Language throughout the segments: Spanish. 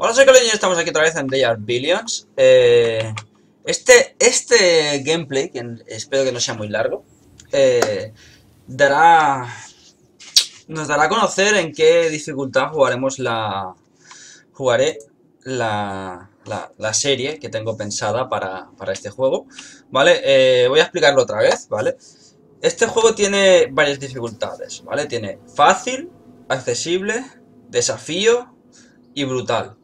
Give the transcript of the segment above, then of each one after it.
Hola, soy Colin y estamos aquí otra vez en They Are Billions. Eh, este, este gameplay, que espero que no sea muy largo, eh, dará, nos dará a conocer en qué dificultad jugaremos la, jugaré la, la, serie que tengo pensada para, para este juego. ¿Vale? Eh, voy a explicarlo otra vez, ¿vale? Este juego tiene varias dificultades, ¿vale? Tiene fácil, accesible, desafío y brutal.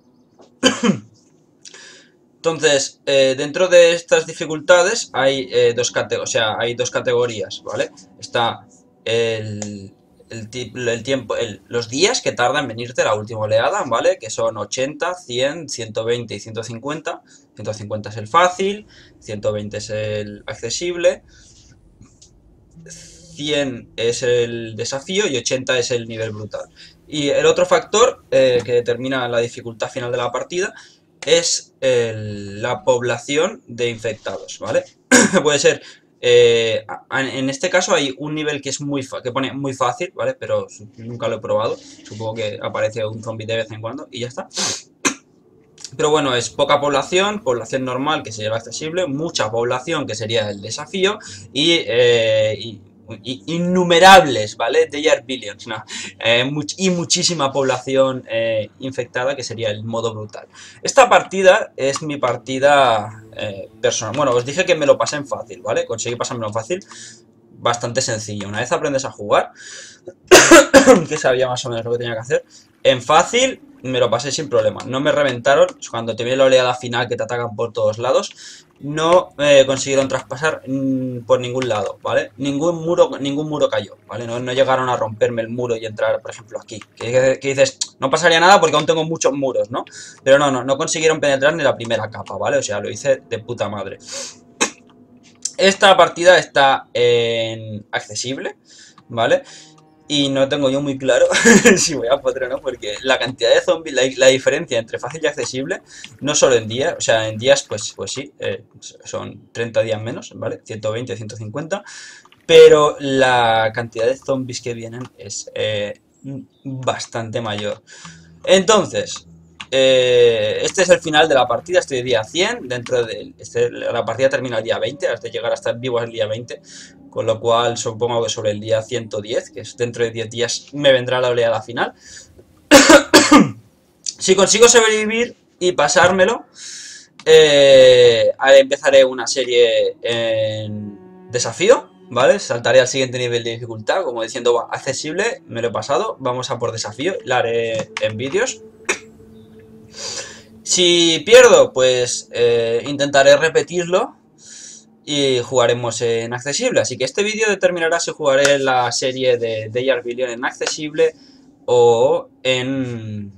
Entonces, eh, dentro de estas dificultades hay, eh, hay dos categorías, ¿vale? Está el, el, tiempo, los días que tarda en venirte la última oleada, ¿vale? Que son 80, 100, 120 y 150. 150 es el fácil, 120 es el accesible, 100 es el desafío y 80 es el nivel brutal. Y el otro factor eh, que determina la dificultad final de la partida es la población de infectados, ¿vale? Puede ser, eh, en este caso hay un nivel que es muy que pone muy fácil, ¿vale? Pero nunca lo he probado, supongo que aparece un zombie de vez en cuando y ya está. Pero bueno, es poca población, población normal que sería lo accesible, mucha población que sería el desafío y, eh, innumerables, ¿vale? De are billions, no. Eh, y muchísima población eh, infectada, que sería el modo brutal. Esta partida es mi partida eh, personal. Bueno, os dije que me lo pasé en fácil, ¿vale? Conseguí pasármelo en fácil. Bastante sencillo. Una vez aprendes a jugar, que sabía más o menos lo que tenía que hacer, en fácil me lo pasé sin problema. No me reventaron cuando te viene la oleada final que te atacan por todos lados. No eh, consiguieron traspasar mm, por ningún lado, ¿vale? Ningún muro, ningún muro cayó, ¿vale? No, llegaron a romperme el muro y entrar, por ejemplo, aquí. Que, dices, no pasaría nada porque aún tengo muchos muros, ¿no? Pero no, no, no consiguieron penetrar ni la primera capa, ¿vale? O sea, lo hice de puta madre. Esta partida está en accesible, ¿vale? Y no tengo yo muy claro si voy a poder o no, porque la cantidad de zombies, la, diferencia entre fácil y accesible, no solo en días, o sea, en días, pues, pues sí, eh, son 30 días menos, ¿vale? 120, 150, pero la cantidad de zombies que vienen es eh, bastante mayor. Entonces, eh, este es el final de la partida, estoy día 100, dentro de este, la partida termina el día 20, hasta llegar a estar vivo el día 20, con lo cual supongo que sobre el día 110, que es dentro de 10 días, me vendrá la oleada final. si consigo sobrevivir y pasármelo, eh, empezaré una serie en desafío, ¿vale? Saltaré al siguiente nivel de dificultad, como diciendo, accesible, me lo he pasado, vamos a por desafío, la haré en vídeos, si pierdo, pues eh, intentaré repetirlo y jugaremos en accesible. Así que este vídeo determinará si jugaré la serie de Day Billion en accesible o en...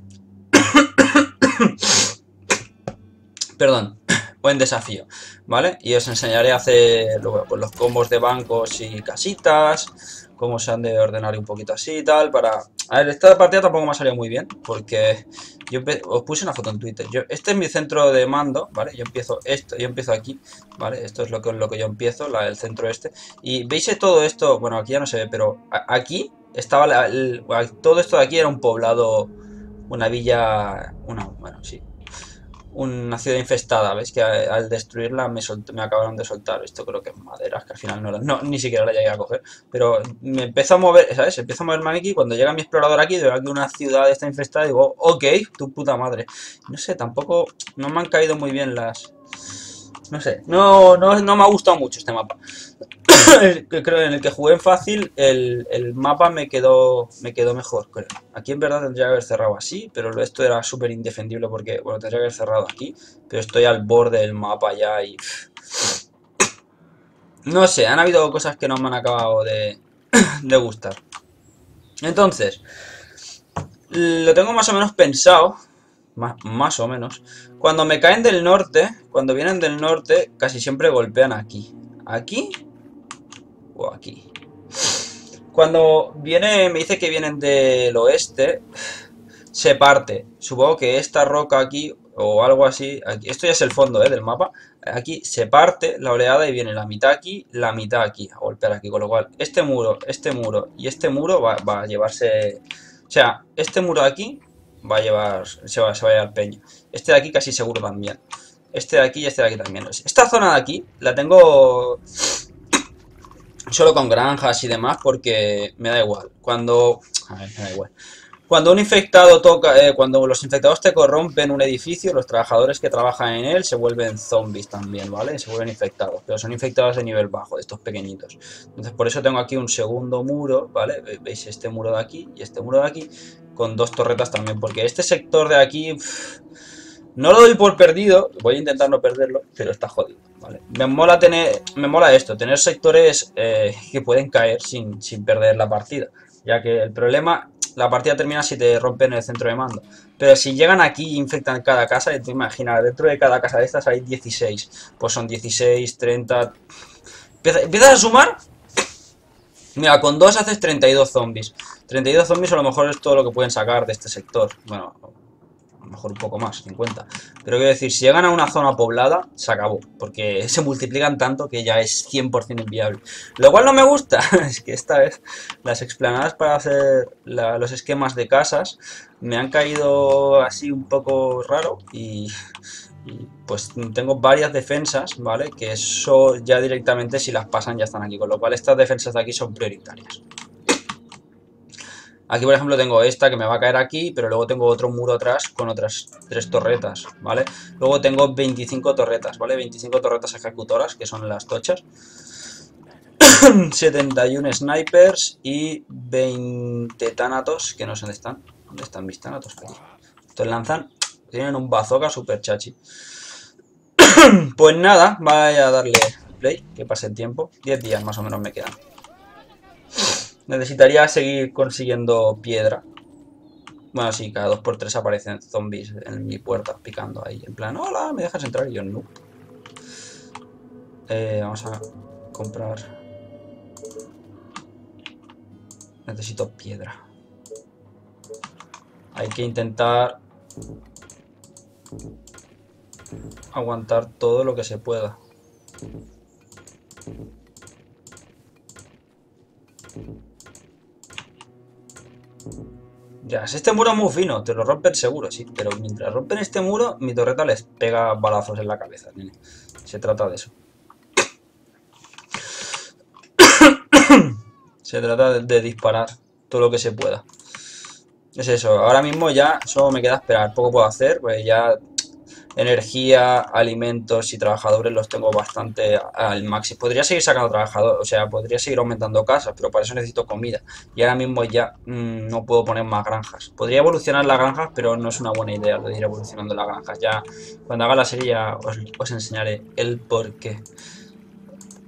Perdón, o en desafío, ¿vale? Y os enseñaré a hacer pues, los combos de bancos y casitas, cómo se han de ordenar un poquito así y tal, para... A ver, esta partida tampoco me ha salido muy bien, porque yo os puse una foto en Twitter. Yo, este es mi centro de mando, ¿vale? Yo empiezo esto, yo empiezo aquí, ¿vale? Esto es lo que, lo que yo empiezo, la, el centro este. Y veis todo esto, bueno, aquí ya no se ve, pero aquí estaba todo esto de aquí era un poblado, una villa, una, bueno, sí, una ciudad infestada, ¿ves? Que al destruirla me, me acabaron de soltar, esto creo que es madera, que al final no, ni siquiera la llegué a coger, pero me empezó a mover, ¿sabes? Empiezo a moverme aquí, cuando llega mi explorador aquí, veo aquí una ciudad está infestada, digo, ok, tu puta madre. No sé, tampoco, no me han caído muy bien las... No sé, no, no, no me ha gustado mucho este mapa. creo en el que jugué en fácil, el, mapa me quedó, me quedó mejor, Aquí en verdad tendría que haber cerrado así, pero esto era súper indefendible porque, bueno, tendría que haber cerrado aquí, pero estoy al borde del mapa ya y... No sé, han habido cosas que no me han acabado de, de gustar. Entonces, lo tengo más o menos pensado, más, más o menos. Cuando me caen del norte, cuando vienen del norte, casi siempre golpean aquí. Aquí o aquí. Cuando viene, me dice que vienen del oeste, se parte. Supongo que esta roca aquí, o algo así, esto ya es el fondo ¿eh? del mapa, aquí se parte la oleada y viene la mitad aquí, la mitad aquí, a golpear aquí. Con lo cual, este muro, este muro y este muro va, va a llevarse... O sea, este muro aquí va a llevar, se va, se va a llevar peña. Este de aquí casi seguro también. Este de aquí y este de aquí también. Esta zona de aquí la tengo solo con granjas y demás porque me da igual. Cuando... A ver, me da igual. Cuando un infectado toca, eh, cuando los infectados te corrompen un edificio, los trabajadores que trabajan en él se vuelven zombies también, ¿vale? Se vuelven infectados, pero son infectados de nivel bajo, de estos pequeñitos. Entonces por eso tengo aquí un segundo muro, ¿vale? Veis este muro de aquí y este muro de aquí, con dos torretas también, porque este sector de aquí... no lo doy por perdido, voy a intentar no perderlo, pero está jodido, ¿vale? Me mola, tener, me mola esto, tener sectores eh, que pueden caer sin, sin perder la partida, ya que el problema la partida termina si te rompen el centro de mando. Pero si llegan aquí e infectan cada casa, te imaginas, dentro de cada casa de estas hay 16. Pues son 16, 30... ¿Empiezas a sumar? Mira, con dos haces 32 zombies. 32 zombies a lo mejor es todo lo que pueden sacar de este sector. Bueno, mejor un poco más, 50. Pero quiero decir, si llegan a una zona poblada, se acabó. Porque se multiplican tanto que ya es 100% inviable. Lo cual no me gusta, es que esta vez las explanadas para hacer los esquemas de casas me han caído así un poco raro y, y pues tengo varias defensas, ¿vale? Que eso ya directamente si las pasan ya están aquí, con lo cual estas defensas de aquí son prioritarias. Aquí, por ejemplo, tengo esta que me va a caer aquí, pero luego tengo otro muro atrás con otras tres torretas, ¿vale? Luego tengo 25 torretas, ¿vale? 25 torretas ejecutoras, que son las tochas. 71 snipers y 20 tanatos, que no sé dónde están. ¿Dónde están mis tanatos? Estos lanzan, tienen un bazooka super chachi. pues nada, vaya a darle play, que pase el tiempo. 10 días más o menos me quedan. Necesitaría seguir consiguiendo piedra. Bueno, sí, cada dos por tres aparecen zombies en mi puerta picando ahí. En plan, hola, ¿me dejas entrar? Y yo, no. Eh, vamos a comprar... Necesito piedra. Hay que intentar aguantar todo lo que se pueda. Ya, este muro es muy fino, te lo rompen seguro, sí. Pero mientras rompen este muro, mi torreta les pega balazos en la cabeza, Se trata de eso. se trata de, disparar todo lo que se pueda. Es eso, ahora mismo ya solo me queda esperar. Poco puedo hacer, pues ya energía, alimentos y trabajadores los tengo bastante al máximo. Podría seguir sacando trabajadores, o sea, podría seguir aumentando casas, pero para eso necesito comida. Y ahora mismo ya mm, no puedo poner más granjas. Podría evolucionar las granjas, pero no es una buena idea lo de ir evolucionando las granjas. Ya cuando haga la serie ya os, enseñaré el por qué.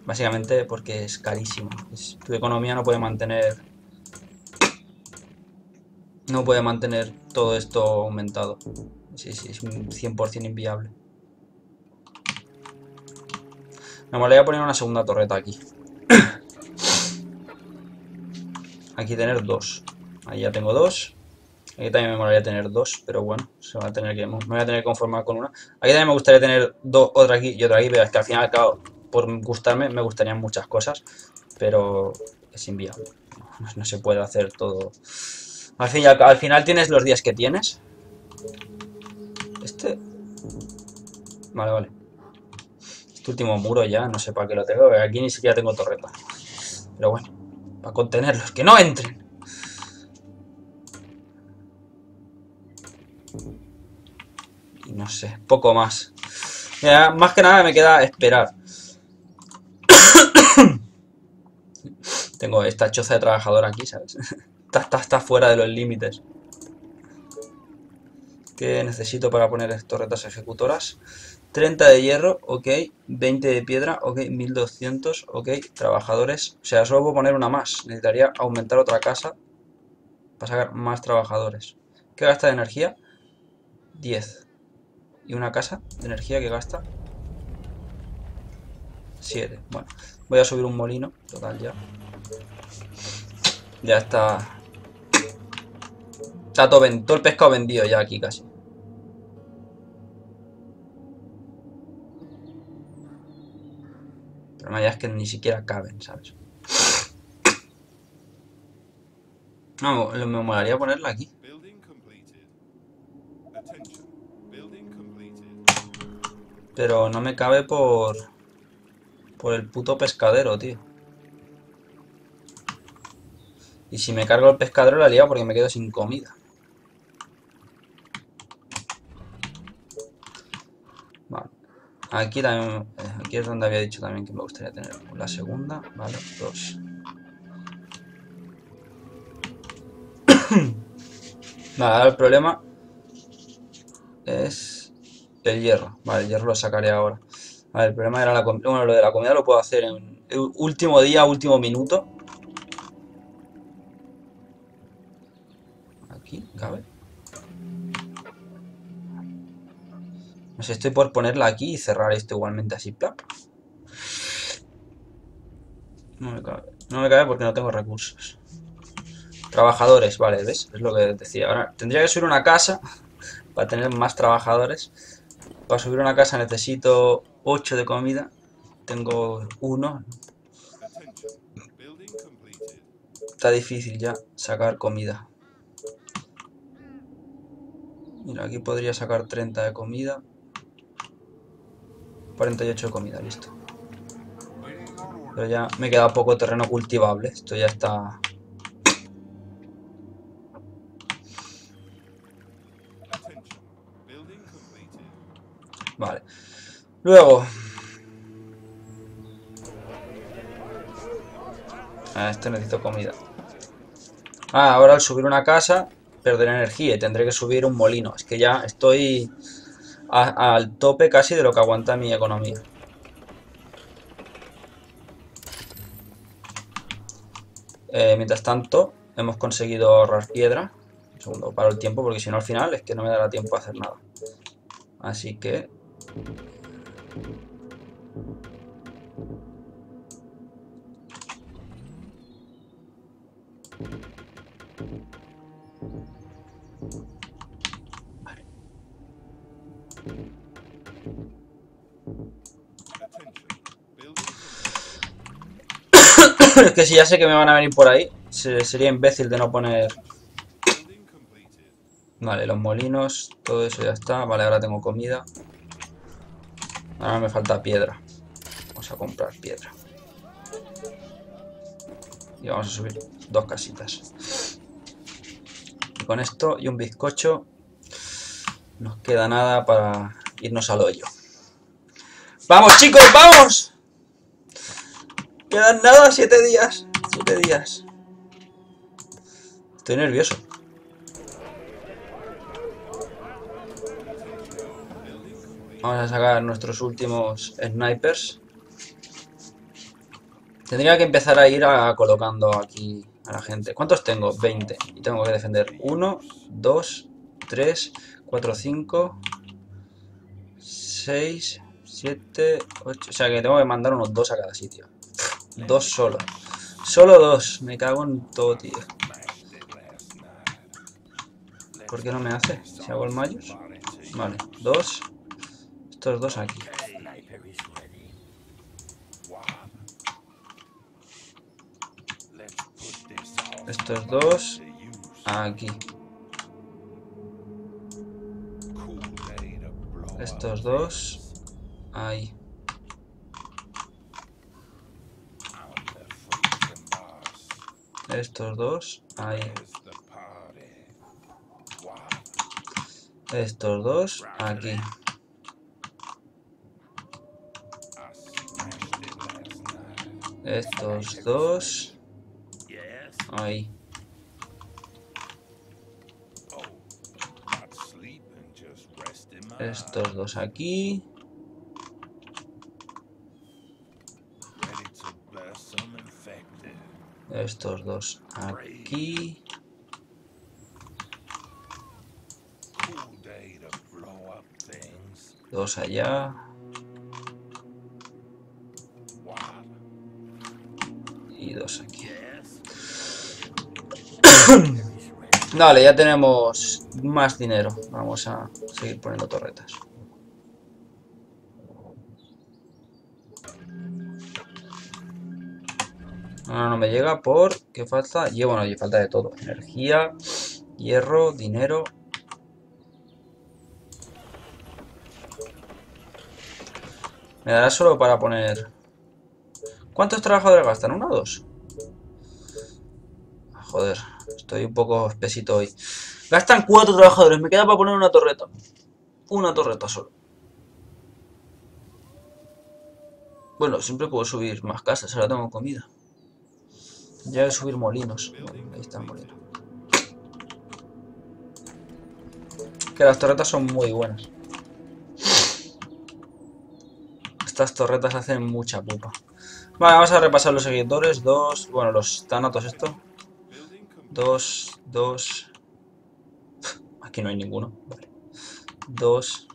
Básicamente porque es carísimo. tu economía no puede mantener... No puede mantener todo esto aumentado. Sí, sí, es 100% inviable. Me molaría poner una segunda torreta aquí. aquí tener dos. Ahí ya tengo dos. Aquí también me molaría tener dos, pero bueno, se va a tener que, me voy a tener que conformar con una. Aquí también me gustaría tener dos, otra aquí y otra aquí, pero es que al final, claro, por gustarme, me gustarían muchas cosas, pero es inviable. No, se puede hacer todo. Al final tienes los días que tienes este... Vale, vale. Este último muro ya, no sé para qué lo tengo. Aquí ni siquiera tengo torreta. Pero bueno, para contenerlos, que no entren. No sé, poco más. más que nada me queda esperar. Tengo esta choza de trabajador aquí, ¿sabes? está, está fuera de los límites. ¿Qué necesito para poner torretas ejecutoras? 30 de hierro, ok. 20 de piedra, ok. 1200, ok. Trabajadores. O sea, solo puedo poner una más. Necesitaría aumentar otra casa para sacar más trabajadores. ¿Qué gasta de energía? 10. ¿Y una casa de energía que gasta? 7. Bueno, voy a subir un molino. Total, ya. Ya está. Está todo, todo el pescado vendido ya aquí casi. Problema ya es que ni siquiera caben, ¿sabes? No, me molaría ponerla aquí. Pero no me cabe por... Por el puto pescadero, tío. Y si me cargo el pescadero la liado porque me quedo sin comida. Vale. Aquí también... Aquí es donde había dicho también que me gustaría tener la segunda. Vale, dos. Ahora el problema es el hierro. Vale, el hierro lo sacaré ahora. Vale, el problema era la. Bueno, lo de la comida lo puedo hacer en último día, último minuto. Aquí, cabe. Sé, estoy por ponerla aquí y cerrar esto igualmente así. No me cabe. No me cabe porque no tengo recursos. Trabajadores, vale, ¿ves? Es lo que decía. Ahora, tendría que subir una casa para tener más trabajadores. Para subir una casa necesito 8 de comida. Tengo 1. Está difícil ya sacar comida. Mira, aquí podría sacar 30 de comida. 48 de comida, listo. Pero ya me queda poco terreno cultivable. Esto ya está Vale. Luego. Ah, este necesito comida. Ah, ahora al subir una casa perderé energía y tendré que subir un molino. Es que ya estoy al tope casi de lo que aguanta mi economía. Eh, mientras tanto, hemos conseguido ahorrar piedra. Un segundo, paro el tiempo porque si no al final es que no me dará tiempo a hacer nada. Así que es que si ya sé que me van a venir por ahí, sería imbécil de no poner... Vale, los molinos, todo eso ya está. Vale, ahora tengo comida. Ahora me falta piedra. Vamos a comprar piedra. Y vamos a subir dos casitas. Y con esto y un bizcocho nos queda nada para irnos al hoyo. ¡Vamos chicos, vamos! Quedan nada, siete días. Siete días. Estoy nervioso. Vamos a sacar nuestros últimos snipers. Tendría que empezar a ir a colocando aquí a la gente. ¿Cuántos tengo? 20. Y tengo que defender 1, 2, 3, 4, 5, 6, 7, 8. O sea que tengo que mandar unos 2 a cada sitio. Dos solo. Solo dos. Me cago en todo, tío. ¿Por qué no me hace? Si hago el mayos. Vale, dos. Estos dos aquí. Estos dos aquí. Estos dos ahí. Estos dos ahí. Estos dos aquí. Estos dos. Ahí. Estos dos aquí. Estos dos aquí. Dos allá. aquí. Vale, ya tenemos más dinero. Vamos a seguir poniendo torretas. No, no me llega porque falta... Y bueno, falta de todo. Energía, hierro, dinero... Me dará solo para poner... ¿Cuántos trabajadores gastan? ¿Uno o dos? Ah, joder. Estoy un poco espesito hoy. Gastan cuatro trabajadores. Me queda para poner una torreta. Una torreta solo. Bueno, siempre puedo subir más casas. Ahora tengo comida. Ya de subir molinos. Ahí está el molino. Que las torretas son muy buenas. Estas torretas hacen mucha pupa. Vale, vamos a repasar los seguidores. Dos, bueno, los tanatos estos. 2, 2... Aquí no hay ninguno, vale. 2...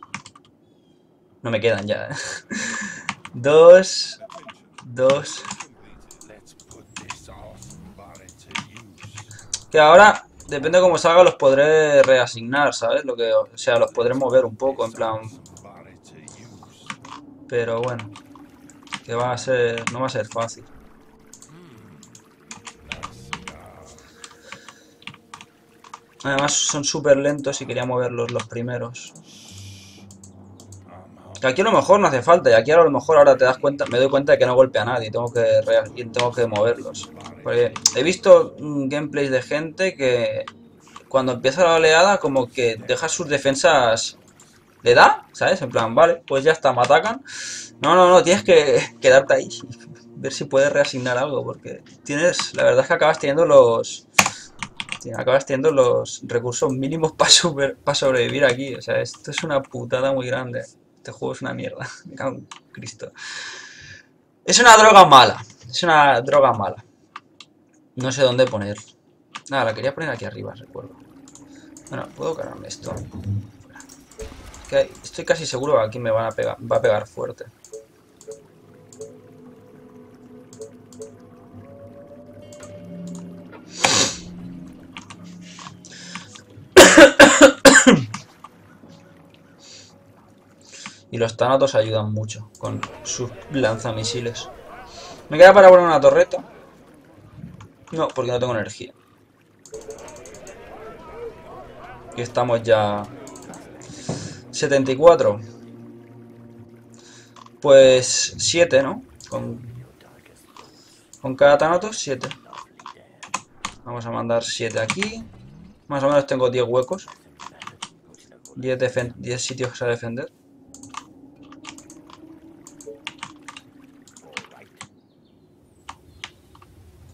No me quedan ya. Eh. 2... 2... Que ahora, depende de cómo salga, los podré reasignar, ¿sabes? Lo que, o sea, los podré mover un poco, en plan... Pero bueno, que va a ser... no va a ser fácil. Además son súper lentos y quería moverlos los primeros. Que aquí a lo mejor no hace falta y aquí a lo mejor ahora te das cuenta, me doy cuenta de que no golpea a nadie, tengo que, tengo que moverlos. Porque he visto gameplays de gente que cuando empieza la oleada como que deja sus defensas... ¿Le da? ¿Sabes? En plan, vale, pues ya está, me atacan. No, no, no, tienes que quedarte ahí ver si puedes reasignar algo, porque tienes, la verdad es que acabas teniendo los... Acabas teniendo los recursos mínimos para para sobrevivir aquí. O sea, esto es una putada muy grande. Este juego es una mierda. Me cago en Cristo. Es una droga mala. Es una droga mala. No sé dónde poner. Nada, la quería poner aquí arriba, recuerdo. Bueno, puedo cargarme esto. estoy casi seguro que aquí me van a pegar, va a pegar fuerte. Y los Thanatos ayudan mucho con sus lanzamisiles. Me queda para poner una torreta. No, porque no tengo energía. Y estamos ya... 74. Pues 7, ¿no? Con, con cada Thanatos 7. Vamos a mandar 7 aquí. Más o menos tengo 10 huecos. 10, 10 sitios a defender.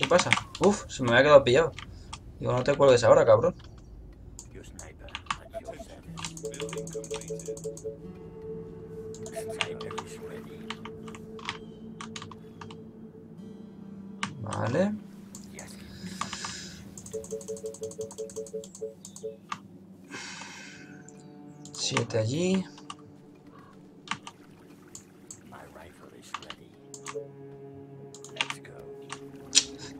Pasa? Uf, se me había quedado pillado. Digo, no te cuelgues ahora, cabrón.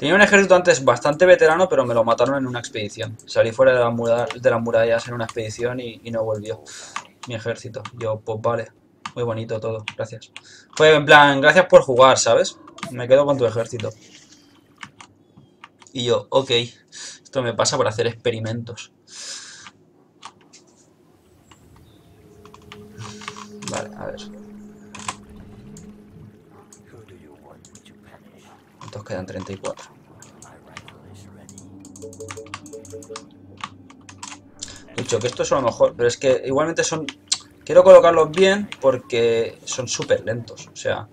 Tenía un ejército antes bastante veterano, pero me lo mataron en una expedición. Salí fuera de, las murallas en una expedición y, no volvió mi ejército. Yo, pues vale, muy bonito todo, gracias. Fue en plan, gracias por jugar, ¿sabes? Me quedo con tu ejército. Y yo, ok, esto me pasa por hacer experimentos. Vale, a ver. ¿Cuántos quedan? 34. Dicho que esto es lo mejor, pero es que igualmente son... Quiero colocarlos bien porque son súper lentos, o sea...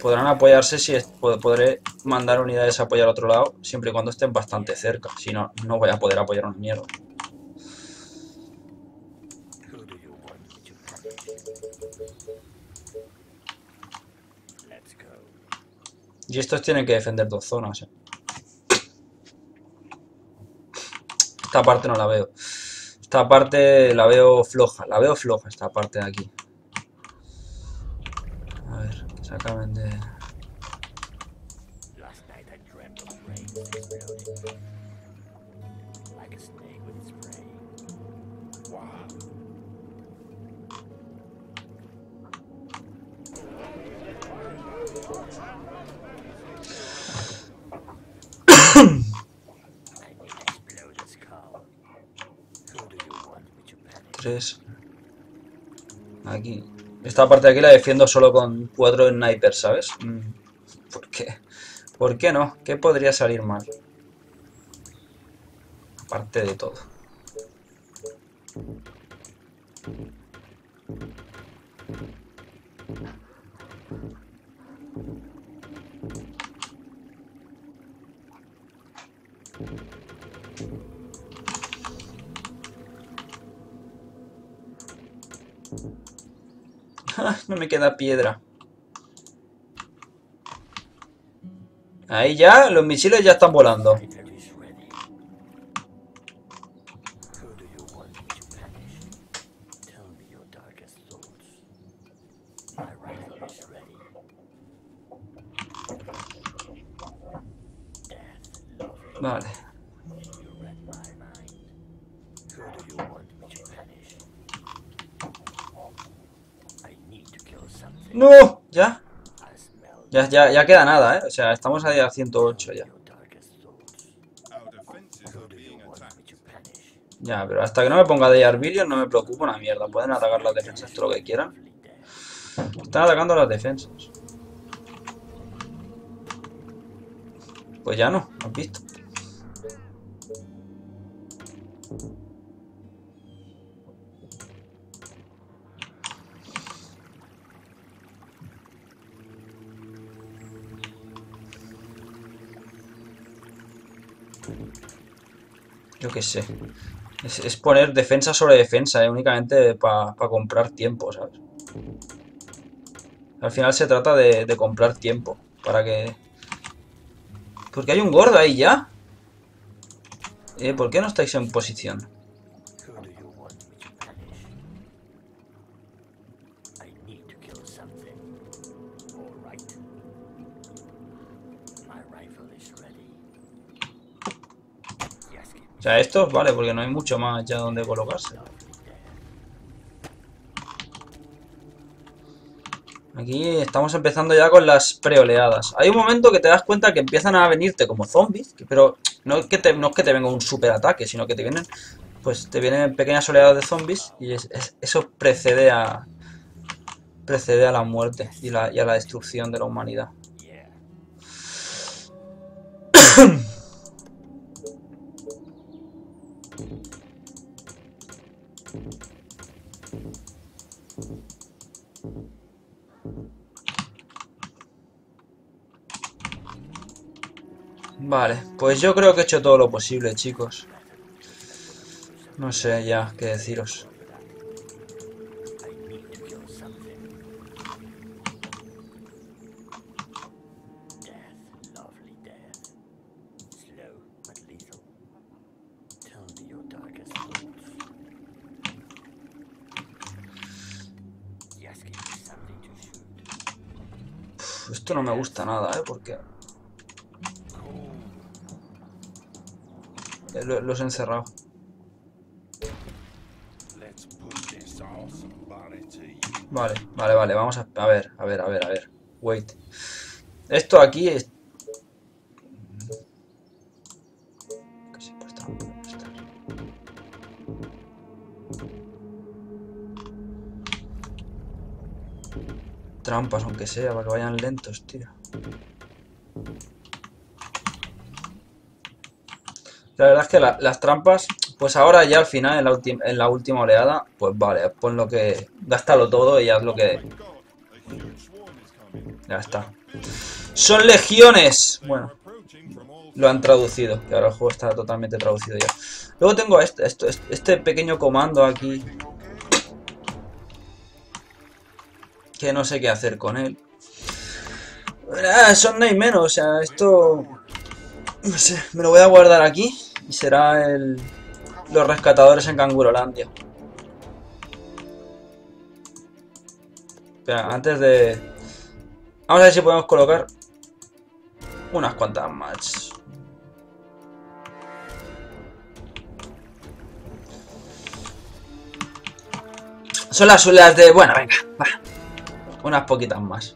Podrán apoyarse si podré mandar unidades a apoyar a otro lado, siempre y cuando estén bastante cerca. Si no, no voy a poder apoyar una mierda. Y estos tienen que defender dos zonas. ¿eh? Esta parte no la veo. Esta parte la veo floja. La veo floja esta parte de aquí. A ver, de... Aquí. Esta parte de aquí la defiendo solo con cuatro snipers, ¿sabes? Mm, ¿Por qué? ¿Por qué no? ¿Qué podría salir mal? Aparte de todo. no me queda piedra. Ahí ya, los misiles ya están volando. Ya, ya, ya queda nada, ¿eh? O sea, estamos ahí a 108 ya. Ya, pero hasta que no me ponga de Arbilion no me preocupo una mierda. Pueden atacar las defensas todo lo que quieran. Están atacando las defensas. Pues ya no, has visto. Yo qué sé. Es, poner defensa sobre defensa, eh, únicamente para comprar tiempo, ¿sabes? Al final se trata de, de comprar tiempo para que... Porque hay un gordo ahí ya. Eh, ¿Por qué no estáis en posición? O sea, estos, vale, porque no hay mucho más ya donde colocarse. Aquí estamos empezando ya con las preoleadas. Hay un momento que te das cuenta que empiezan a venirte como zombies, pero no es que te, no es que te venga un super ataque, sino que te vienen, pues te vienen pequeñas oleadas de zombies y eso precede a precede a la muerte y a la destrucción de la humanidad. Vale, pues yo creo que he hecho todo lo posible, chicos. No sé ya qué deciros. esto no me gusta nada, ¿eh? Porque los he encerrado. Vale, vale, vale, vamos a, a ver, a ver, a ver, a ver. Wait. Esto aquí es... Trampas, aunque sea, para que vayan lentos, tío. La verdad es que las trampas, pues ahora ya al final, en la, en la última oleada, pues vale, pon lo que... Gástalo todo y haz lo que... Ya está. ¡Son legiones! Bueno, lo han traducido, que ahora el juego está totalmente traducido ya. Luego tengo este, este pequeño comando aquí. Que no sé qué hacer con él. Ah, son no menos, o sea, esto... No sé, me lo voy a guardar aquí. Y será el, los rescatadores en Cangurolandia. Espera, antes de... Vamos a ver si podemos colocar unas cuantas más. Son las suelas de... Bueno, venga, va. Unas poquitas más.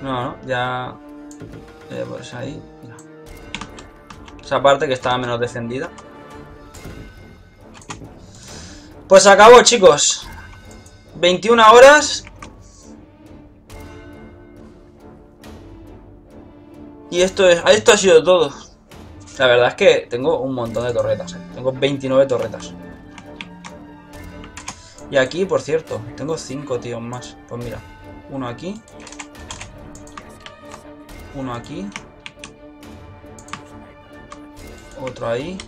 No, no, ya... Eh, pues ahí... Esa parte que estaba menos defendida. Pues acabó, chicos. 21 horas. Y esto es. Esto ha sido todo. La verdad es que tengo un montón de torretas. ¿eh? Tengo 29 torretas. Y aquí, por cierto, tengo 5 tíos más. Pues mira, uno aquí. Uno aquí. Otro ahí.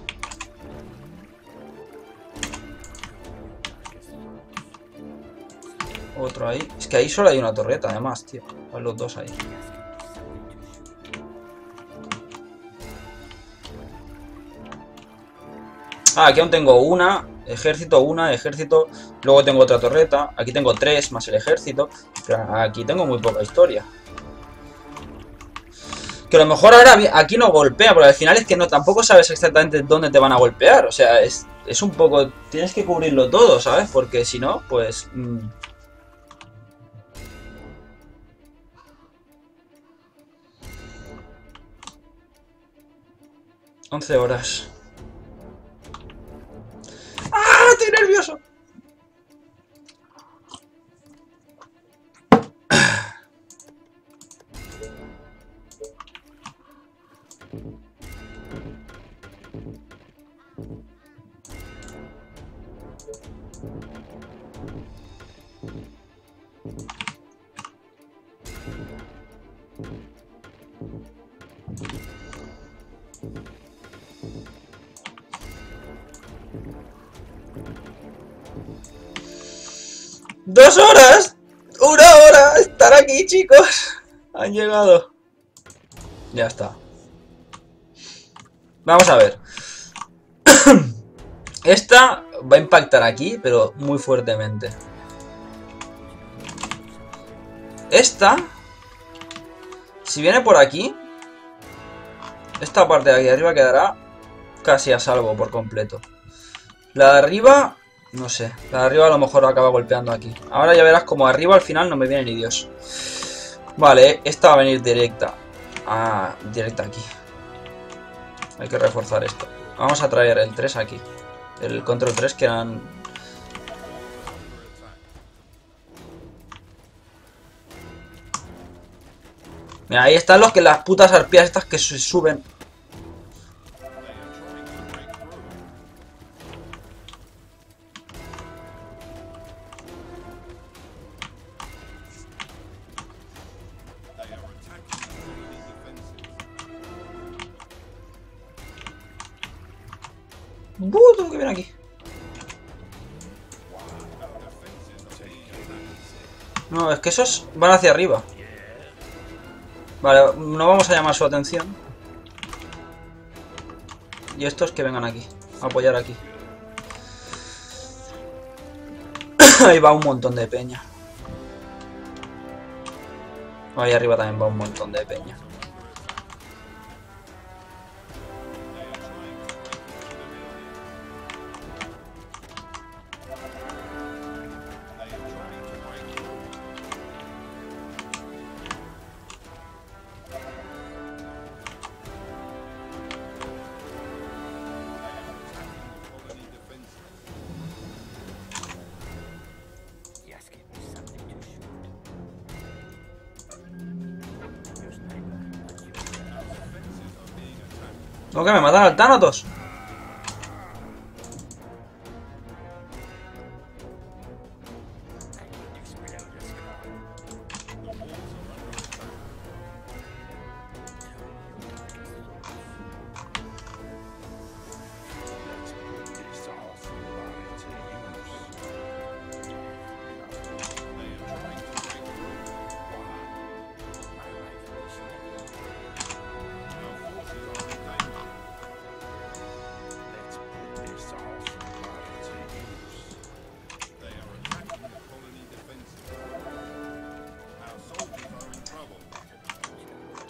Otro ahí. Es que ahí solo hay una torreta, además, tío. Pues los dos ahí. Ah, aquí aún tengo una, ejército, una, ejército. Luego tengo otra torreta. Aquí tengo tres más el ejército. Aquí tengo muy poca historia. Que a lo mejor ahora aquí no golpea, pero al final es que no tampoco sabes exactamente dónde te van a golpear. O sea, es, es un poco... Tienes que cubrirlo todo, ¿sabes? Porque si no, pues... Mmm, 11 horas. ¡Ah! Estoy nervioso. ¡Dos horas! ¡Una hora! ¡Estar aquí, chicos! Han llegado. Ya está. Vamos a ver. Esta va a impactar aquí, pero muy fuertemente. Esta, si viene por aquí, esta parte de aquí arriba quedará casi a salvo por completo. La de arriba no sé, la de arriba a lo mejor acaba golpeando aquí. Ahora ya verás como arriba al final no me viene ni Dios. Vale, esta va a venir directa. Ah, directa aquí. Hay que reforzar esto. Vamos a traer el 3 aquí. El control 3 que eran... Mira, ahí están los que las putas arpías estas que se suben tengo que ver aquí. No, es que esos van hacia arriba. Vale, no vamos a llamar su atención. Y estos que vengan aquí. A apoyar aquí. Ahí va un montón de peña. Ahí arriba también va un montón de peña. ¿Tengo que me matan al Thanatos?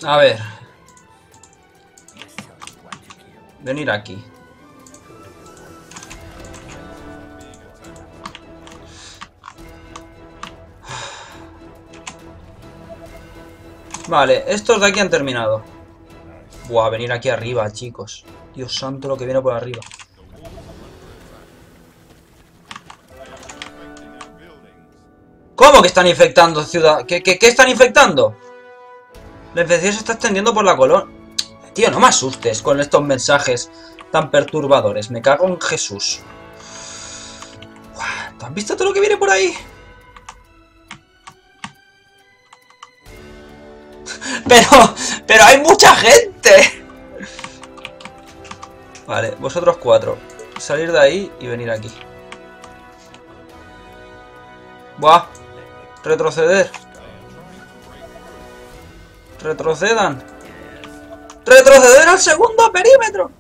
A ver. Venir aquí. Vale, estos de aquí han terminado. Buah, venir aquí arriba, chicos. Dios santo lo que viene por arriba. ¿Cómo que están infectando ciudad? ¿Qué, qué, qué están infectando? Infección se está extendiendo por la colonia. Tío, no me asustes con estos mensajes tan perturbadores. Me cago en Jesús. ¿Tú has visto todo lo que viene por ahí? Pero, pero hay mucha gente. Vale, vosotros cuatro. Salir de ahí y venir aquí. Buah. Retroceder. Retrocedan. Retroceder al segundo perímetro.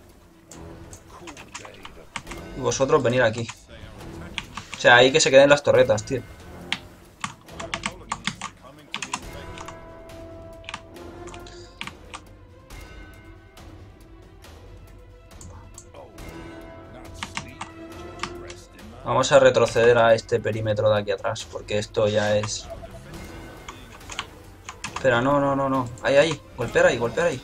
Y vosotros venir aquí. O sea, ahí que se queden las torretas, tío. Vamos a retroceder a este perímetro de aquí atrás, porque esto ya es... Espera, no, no, no, no. Ahí, ahí. Golpear ahí, golpear ahí.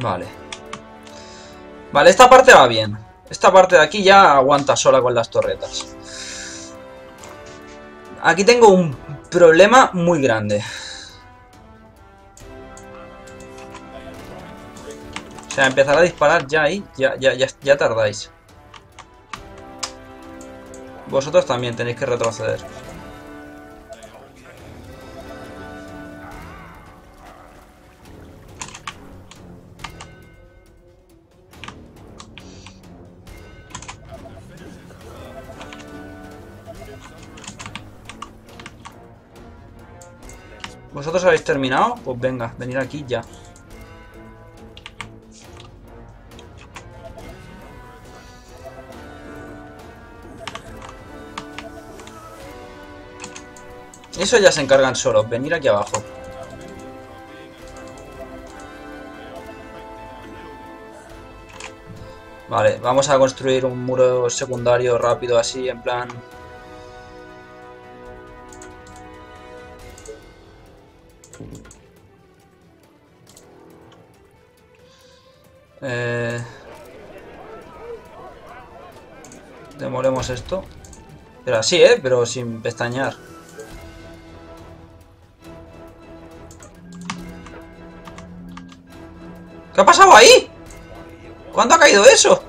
Vale. Vale, esta parte va bien. Esta parte de aquí ya aguanta sola con las torretas. Aquí tengo un problema muy grande. Sea, empezar a disparar ya ahí, ya, ya, ya, ya tardáis. Vosotros también tenéis que retroceder. ¿Vosotros habéis terminado? Pues venga, venir aquí ya. Eso ya se encargan solos, venir aquí abajo. Vale, vamos a construir un muro secundario rápido así, en plan... Eh... Demolemos esto. Pero así, ¿eh? Pero sin pestañear. ¿Qué ha pasado ahí? ¿Cuándo ha caído eso?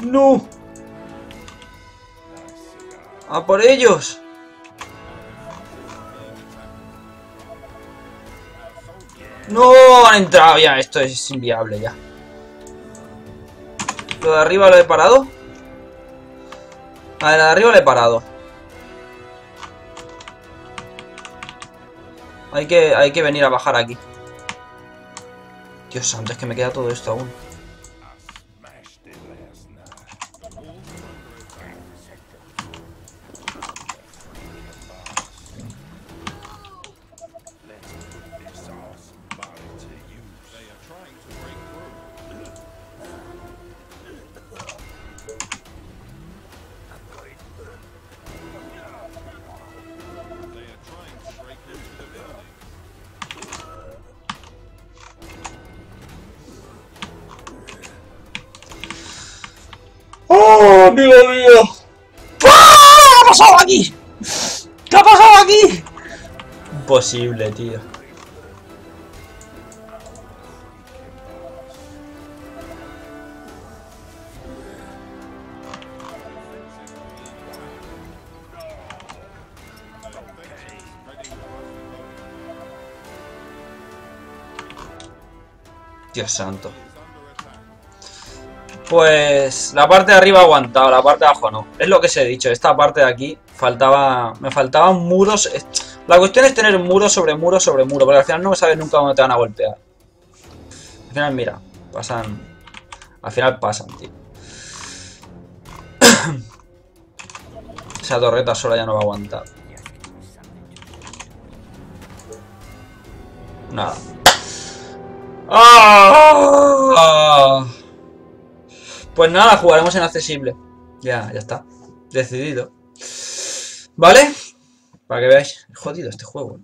¡No! ¡A por ellos! ¡No! Han entrado ya. Esto es inviable ya. ¿Lo de arriba lo he parado? A ver, lo de arriba lo he parado. Hay que, hay que venir a bajar aquí. Dios santo, es que me queda todo esto aún. Imposible, tío. Dios santo. Pues la parte de arriba ha aguantado, la parte de abajo no. Es lo que os he dicho, esta parte de aquí faltaba, me faltaban muros. La cuestión es tener muro sobre muro sobre muro, porque al final no sabes nunca dónde te van a golpear. Al final, mira, pasan... Al final pasan, tío. Esa torreta sola ya no va a aguantar. Nada. ¡Ah! Pues nada, jugaremos en accesible. Ya, ya está. Decidido. ¿Vale? Para que veáis. Es jodido este juego.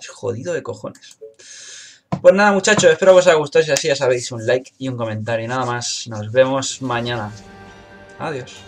Es jodido de cojones. Pues nada, muchachos. Espero que os haya gustado. Si así, ya sabéis, un like y un comentario. Nada más. Nos vemos mañana. Adiós.